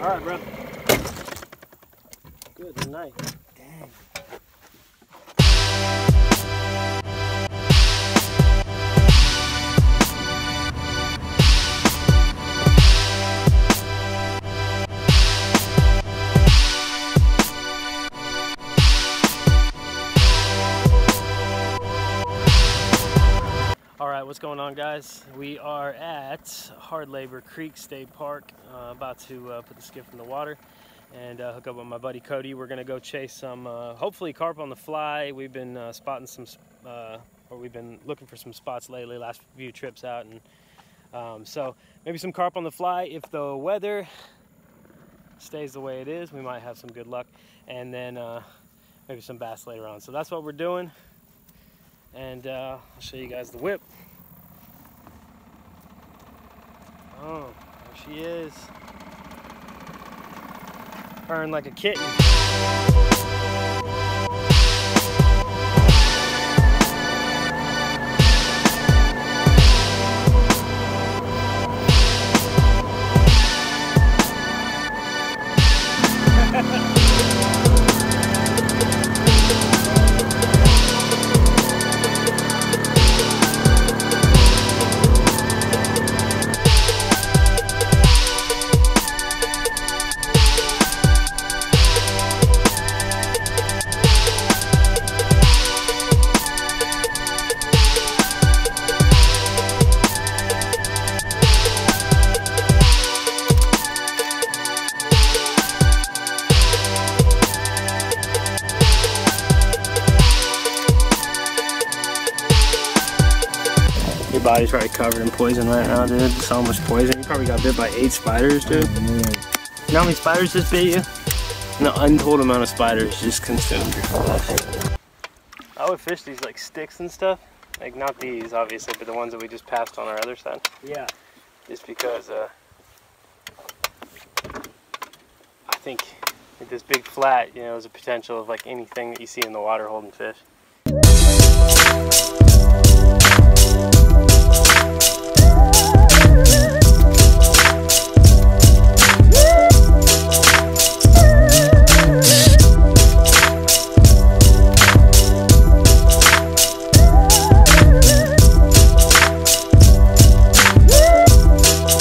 All right, bro. Good night. Dang. What's going on, guys? We are at Hard Labor Creek State Park, uh, about to uh, put the skiff in the water and uh, hook up with my buddy Cody. We're gonna go chase some, uh, hopefully carp on the fly. We've been uh, spotting some, uh, or we've been looking for some spots lately, last few trips out, and um, so maybe some carp on the fly. If the weather stays the way it is, we might have some good luck, and then maybe some bass later on. So that's what we're doing and uh, I'll show you guys the whip. Oh, there she is. Purring like a kitten. Body's probably covered in poison right now, dude. It's almost poison. You probably got bit by eight spiders, dude. You know how many spiders just bit you? An untold amount of spiders just consumed your flesh. I would fish these like sticks and stuff. Like not these, obviously, but the ones that we just passed on our other side. Yeah. Just because uh, I think with this big flat, you know, there's a potential of like anything that you see in the water holding fish.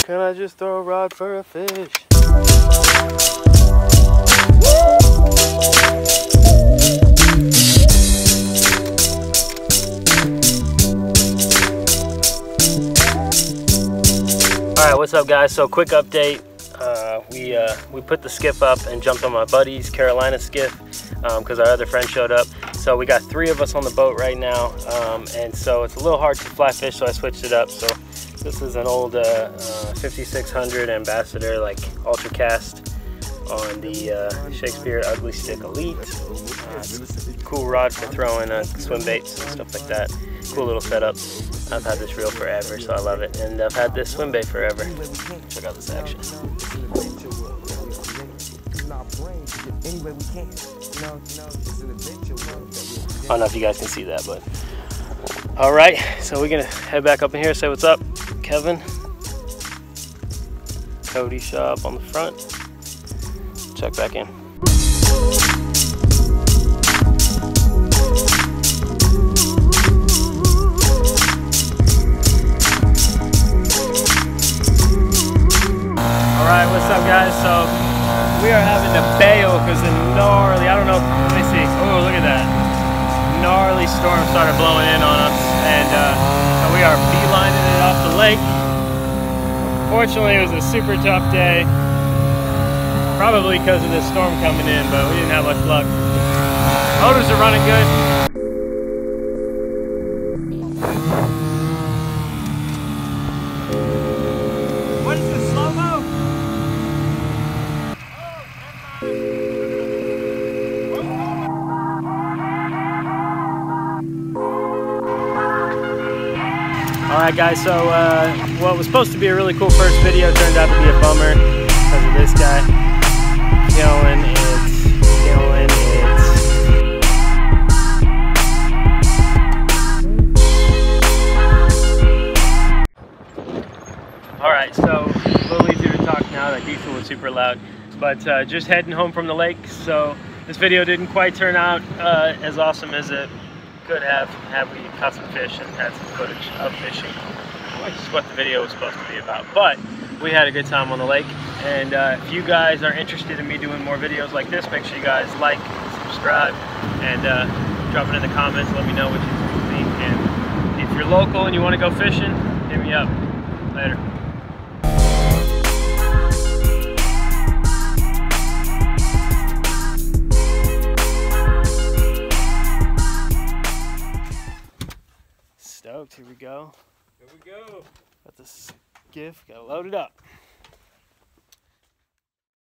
Can I just throw a rod for a fish? All right, what's up, guys? So, quick update. Uh, we uh, we put the skiff up and jumped on my buddy's Carolina skiff because um, our other friend showed up. So we got three of us on the boat right now, um, and so it's a little hard to fly fish. So I switched it up. So this is an old uh, uh 5600 Ambassadeur, like ultra cast on the uh, Shakespeare Ugly Stik Elite. Uh, cool rod for throwing swim baits and stuff like that. Cool little setup. I've had this reel forever, so I love it. And I've had this swim bait forever. Check out this action. I don't know if you guys can see that, but. All right, so we're gonna head back up in here, say what's up. Kevin. Cody shop on the front. Check back in. Up guys? So we are having to bail because the gnarly, I don't know, let me see. Oh, look at that. Gnarly storm started blowing in on us and uh, so we are beelining it off the lake. Fortunately, it was a super tough day. Probably because of the storm coming in, but we didn't have much luck. Motors are running good. Alright guys, so uh, what was supposed to be a really cool first video turned out to be a bummer because of this guy. Killing it, killing it. Alright, so a little easier to talk now. That diesel was super loud. But uh, just heading home from the lake, so this video didn't quite turn out uh, as awesome as it could have had we caught some fish and had some footage of fishing, which is what the video was supposed to be about. But we had a good time on the lake, and uh, if you guys are interested in me doing more videos like this, make sure you guys like, subscribe, and uh, drop it in the comments. Let me know what you think. And if you're local and you want to go fishing, hit me up. Later. Stoked, here we go. Here we go. Got the skiff, got loaded up.